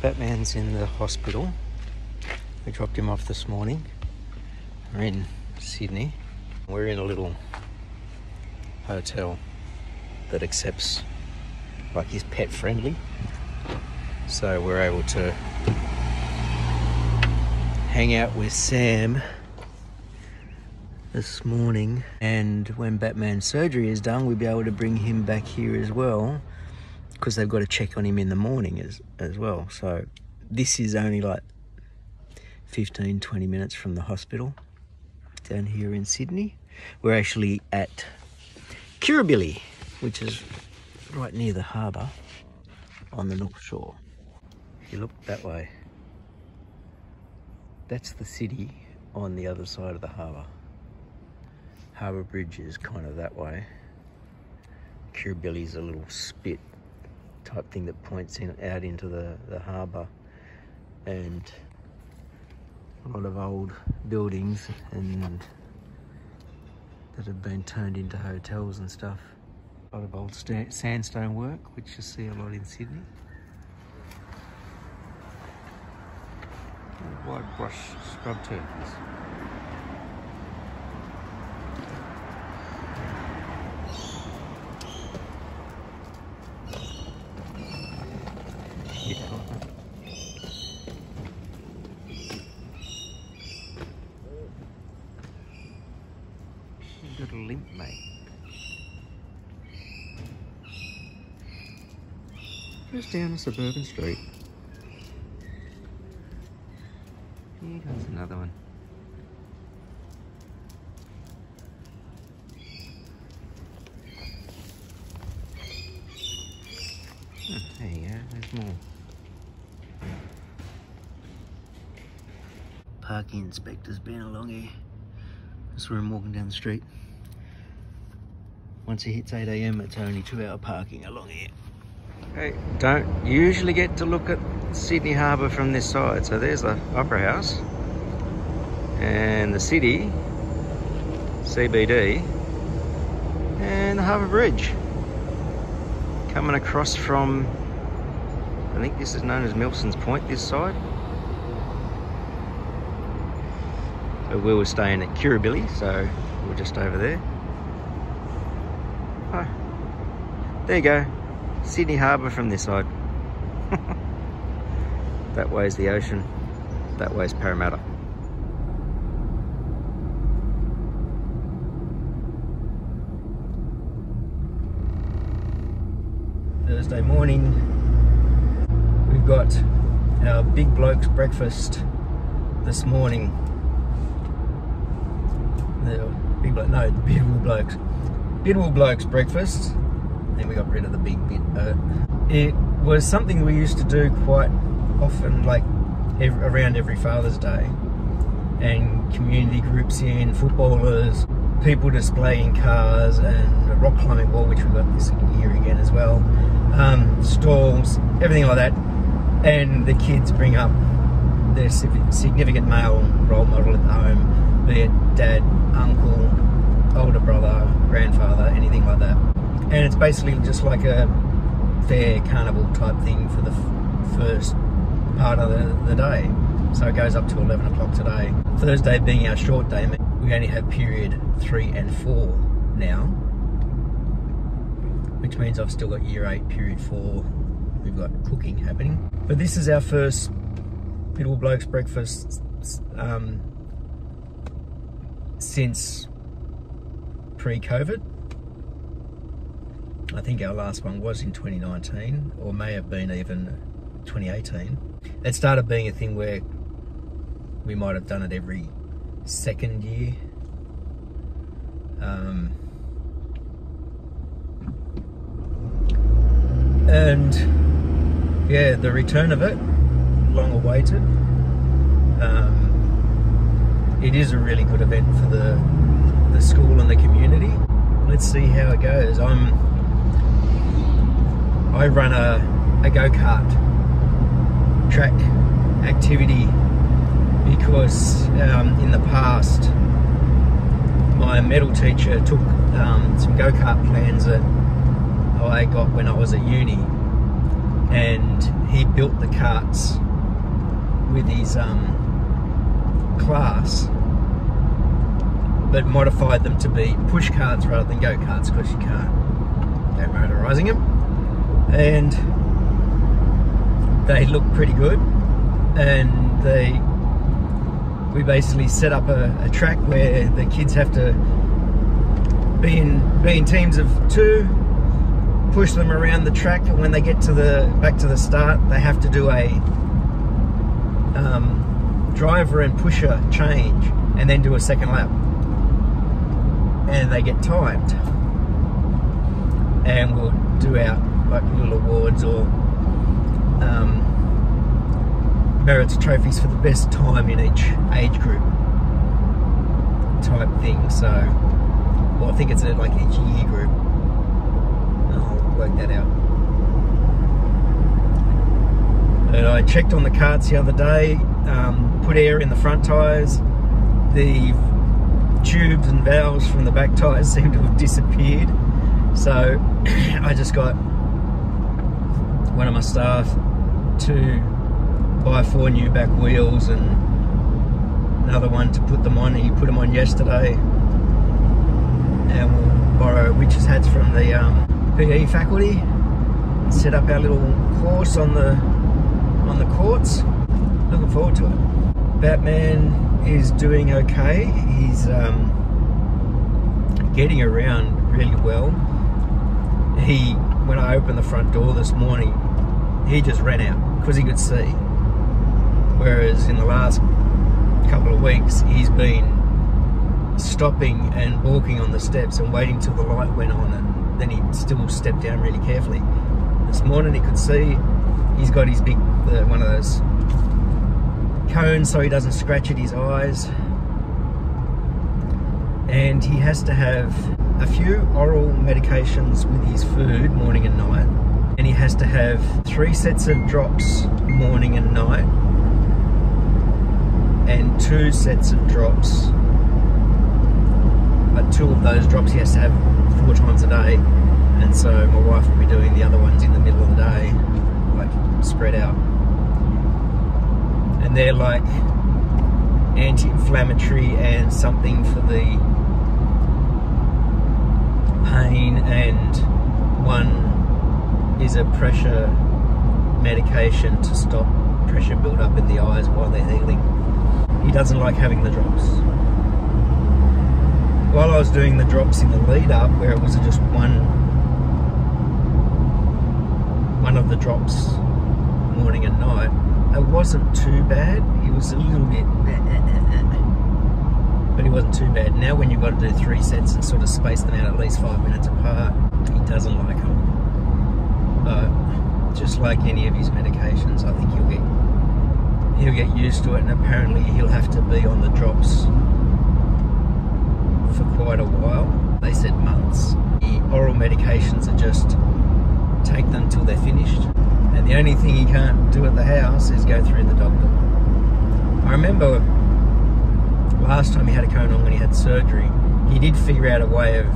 Batman's in the hospital. We dropped him off this morning. We're in Sydney. We're in a little hotel that accepts, like, is pet friendly. So we're able to hang out with Sam this morning. And when Batman's surgery is done, we'll be able to bring him back here as well because they've got to check on him in the morning as, as well. So this is only like 15, 20 minutes from the hospital down here in Sydney. We're actually at Kirribilli, which is right near the harbour on the North Shore. If you look that way, that's the city on the other side of the harbour. Harbour Bridge is kind of that way. Kirribilli's a little spit type thing that points in out into the, the harbour and a lot of old buildings and that have been turned into hotels and stuff. A lot of old sandstone work, which you see a lot in Sydney. Wide brush scrub turkeys. Little limp, mate. Just down a suburban street. Here comes another one. Oh, there you go, there's more. Parking inspector's been along here. Just where I'm walking down the street. Once it hits 8 a.m., it's only two hour parking along here. Okay, don't usually get to look at Sydney Harbour from this side. So there's the Opera House and the city, CBD, and the Harbour Bridge. Coming across from, I think this is known as Milson's Point, this side. So we were staying at Kirribilli, so we're just over there. Oh, there you go. Sydney Harbour from this side. that way's the ocean. That way's Parramatta. Thursday morning, we've got our big blokes breakfast this morning. The big bloke, no, the beautiful blokes. Bidwell Blokes breakfast. Then we got rid of the big bit. Uh, it was something we used to do quite often, like every, around every Father's Day. And community groups in, footballers, people displaying cars, and a rock climbing wall, which we've got this year again as well. Um, stalls, everything like that. And the kids bring up their significant male role model at home, be it dad, uncle, older brother, grandfather, anything like that. And it's basically just like a fair carnival type thing for the first part of the, the day. So it goes up to 11 o'clock today. Thursday being our short day, we only have period three and four now, which means I've still got year eight, period four. We've got cooking happening. But this is our first Little Blokes breakfast um, since pre-COVID. I think our last one was in 2019 or may have been even 2018. It started being a thing where we might have done it every second year. Um, and yeah, the return of it, long awaited. Um, it is a really good event for the the school and the community. Let's see how it goes. I'm I run a, a go-kart track activity because um, in the past my metal teacher took um, some go-kart plans that I got when I was at uni and he built the carts with his um, class, but modified them to be push carts rather than go karts because you can't motorising them. And they look pretty good. And they, we basically set up a, a track where the kids have to be in, be in teams of two, push them around the track, and when they get to the back to the start, they have to do a um, driver and pusher change, and then do a second lap, and they get timed, and we'll do our like little awards or um, merits trophies for the best time in each age group type thing. So, well, I think it's a, like each year group. I'll work that out. And I checked on the carts the other day, um, put air in the front tyres. The tubes and valves from the back tyres seem to have disappeared. So I just got one of my staff to buy four new back wheels and another one to put them on. He put them on yesterday. And we'll borrow witches hats from the um, PE faculty. Set up our little course on the on the courts. Looking forward to it. Batman is doing okay. He's um, getting around really well. He, when I opened the front door this morning, he just ran out because he could see. Whereas in the last couple of weeks, he's been stopping and walking on the steps and waiting till the light went on and then he'd still step down really carefully. This morning he could see, he's got his big, uh, one of those cones so he doesn't scratch at his eyes. And he has to have a few oral medications with his food morning and night. And he has to have three sets of drops morning and night and two sets of drops. But two of those drops he has to have four times a day. And so my wife will be doing the other ones in the middle of the day, like spread out. And they're like anti-inflammatory and something for the pain and one is a pressure medication to stop pressure build up in the eyes while they're healing. He doesn't like having the drops. While I was doing the drops in the lead up, where it was just one one of the drops morning and night, it wasn't too bad. He was a little bit but he wasn't too bad. Now when you've got to do three sets and sort of space them out at least five minutes apart, he doesn't like them. But just like any of his medications, I think he'll get he'll get used to it, and apparently he'll have to be on the drops for quite a while. They said months. The oral medications are just take them till they're finished, and the only thing he can't do at the house is go through the doctor. I remember last time he had a cone on when he had surgery, he did figure out a way of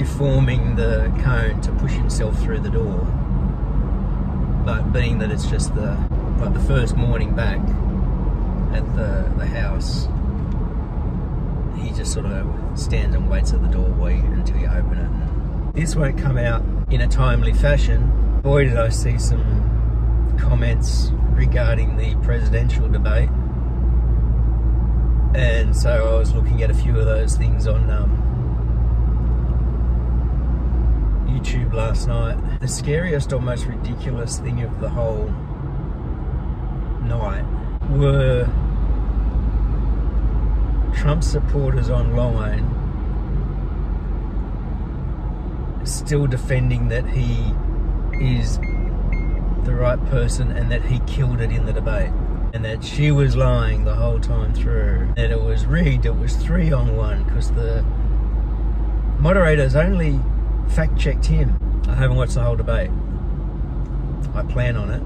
deforming the cone to push himself through the door. But being that it's just the like the first morning back at the the house, he just sort of stands and waits at the doorway until you open it. This won't come out in a timely fashion. Boy, did I see some comments regarding the presidential debate and so I was looking at a few of those things on um, Last night. The scariest or most ridiculous thing of the whole night were Trump supporters online still defending that he is the right person and that he killed it in the debate and that she was lying the whole time through. That it was rigged, it was three on one because the moderators only fact checked him. I haven't watched the whole debate. I plan on it.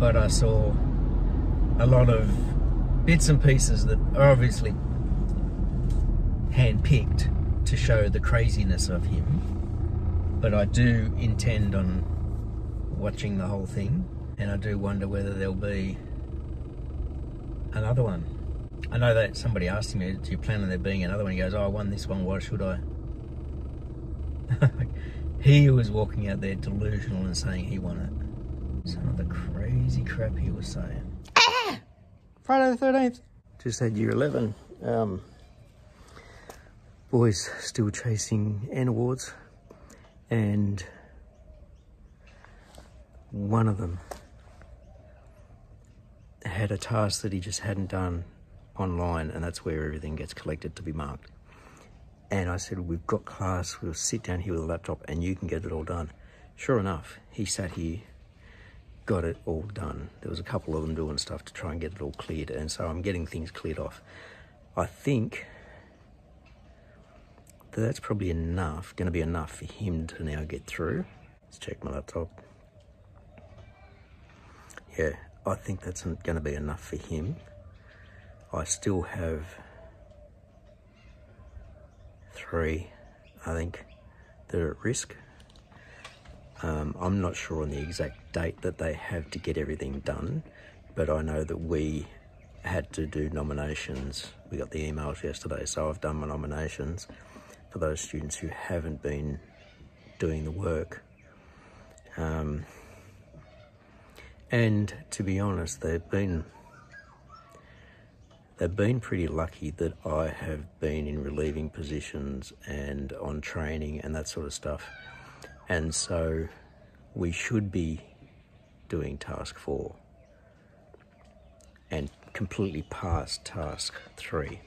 But I saw a lot of bits and pieces that are obviously hand picked to show the craziness of him. But I do intend on watching the whole thing, and I do wonder whether there'll be another one. I know that somebody asked me, "Do you plan on there being another one?" He goes, "Oh, I won this one. Why should I?" he was walking out there delusional and saying he won it. Some of the crazy crap he was saying. Ah! Friday the thirteenth. Just had year eleven. Um, boys still chasing N awards, and one of them had a task that he just hadn't done online, and that's where everything gets collected to be marked. And I said, We've got class, we'll sit down here with a laptop and you can get it all done. Sure enough, he sat here, got it all done. There was a couple of them doing stuff to try and get it all cleared, and so I'm getting things cleared off. I think that that's probably enough, going to be enough for him to now get through. Let's check my laptop. Yeah, I think that's going to be enough for him. I still have three, I think, that are at risk. Um, I'm not sure on the exact date that they have to get everything done, but I know that we had to do nominations. We got the emails yesterday, so I've done my nominations for those students who haven't been doing the work. Um, and to be honest, they've been they've been pretty lucky that I have been in relieving positions and on training and that sort of stuff. And so we should be doing task four and completely past task three.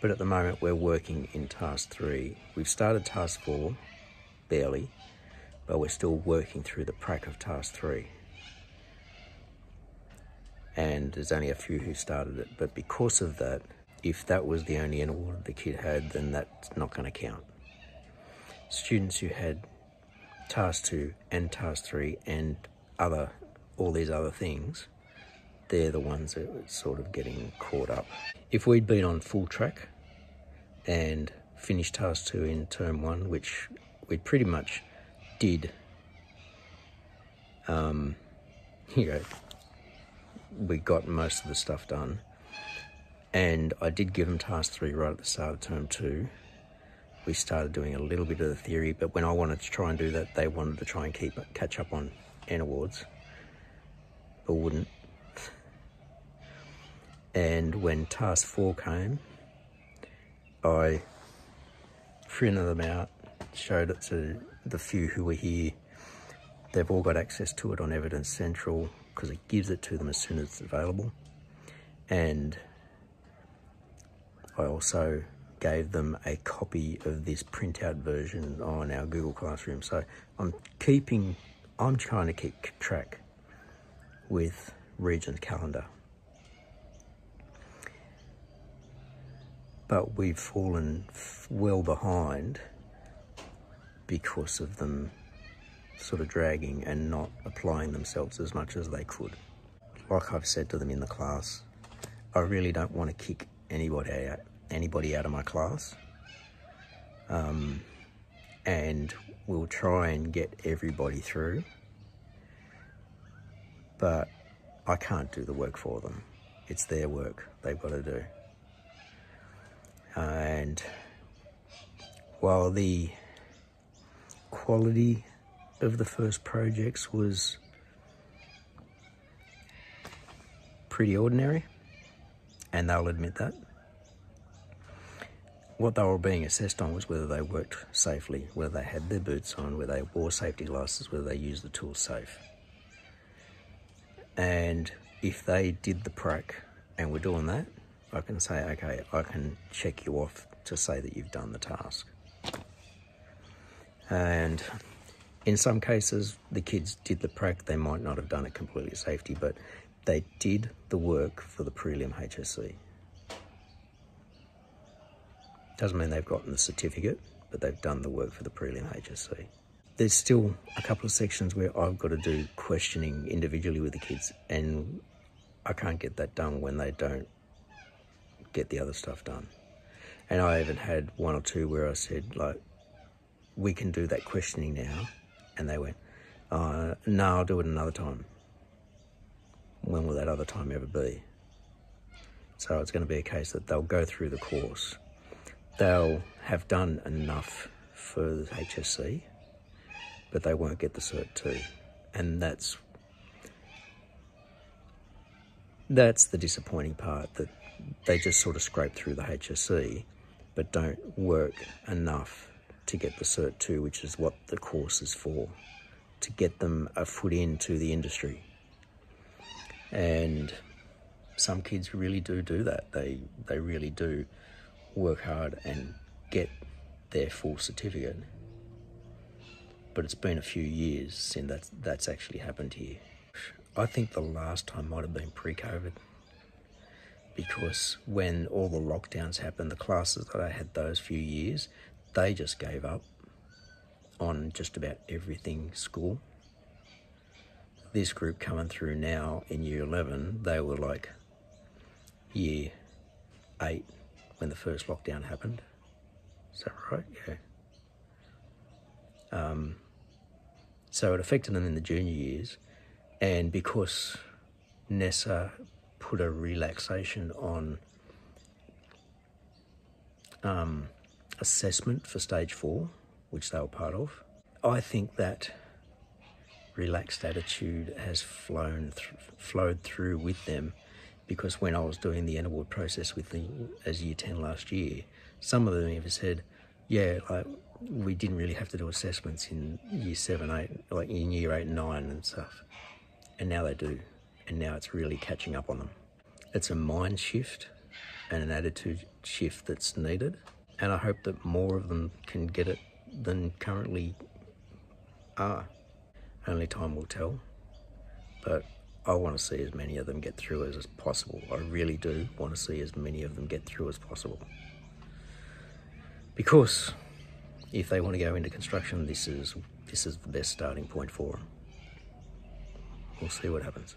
But at the moment, we're working in task three. We've started task four, barely, but we're still working through the prac of task three and there's only a few who started it. But because of that, if that was the only award the kid had, then that's not going to count. Students who had task two and task three and other all these other things, they're the ones that were sort of getting caught up. If we'd been on full track and finished task two in term one, which we pretty much did, um, you know, we got most of the stuff done. And I did give them task three right at the start of term two. We started doing a little bit of the theory, but when I wanted to try and do that, they wanted to try and keep catch up on N awards, but wouldn't. And when task four came, I printed them out, showed it to the few who were here. They've all got access to it on Evidence Central because it gives it to them as soon as it's available. And I also gave them a copy of this printout version on our Google Classroom. So I'm keeping, I'm trying to keep track with Regent's calendar. But we've fallen well behind because of them sort of dragging and not applying themselves as much as they could. Like I've said to them in the class, I really don't want to kick anybody out, anybody out of my class. Um, and we'll try and get everybody through. But I can't do the work for them. It's their work they've got to do. And while the quality of the first projects was pretty ordinary, and they'll admit that. What they were being assessed on was whether they worked safely, whether they had their boots on, whether they wore safety glasses, whether they used the tools safe. And if they did the prac and were doing that, I can say, okay, I can check you off to say that you've done the task. And in some cases, the kids did the prac. They might not have done it completely safety, but they did the work for the prelim HSC. Doesn't mean they've gotten the certificate, but they've done the work for the prelim HSC. There's still a couple of sections where I've got to do questioning individually with the kids, and I can't get that done when they don't get the other stuff done. And I even had one or two where I said, like, we can do that questioning now and they went, Uh, no, I'll do it another time. When will that other time ever be? So it's going to be a case that they'll go through the course. They'll have done enough for the HSC, but they won't get the Cert 2. And that's that's the disappointing part that they just sort of scrape through the HSC but don't work enough to get the Cert 2, which is what the course is for, to get them a foot into the industry. And some kids really do do that. They, they really do work hard and get their full certificate. But it's been a few years since that's, that's actually happened here. I think the last time might have been pre-COVID because when all the lockdowns happened, the classes that I had those few years, they just gave up on just about everything school. This group coming through now in year 11, they were like year 8 when the first lockdown happened. Is that right? Yeah. Um, so it affected them in the junior years, and because NESA put a relaxation on um, assessment for stage four, which they were part of. I think that relaxed attitude has flown th- flowed through with them because when I was doing the award process with them as year 10 last year, some of them even said, yeah, like we didn't really have to do assessments in year seven, eight, like in year eight and nine and stuff. And now they do and now it's really catching up on them. It's a mind shift and an attitude shift that's needed, and I hope that more of them can get it than currently are. Only time will tell, but I want to see as many of them get through as possible. I really do want to see as many of them get through as possible. Because if they want to go into construction, this is this is the best starting point for them. We'll see what happens.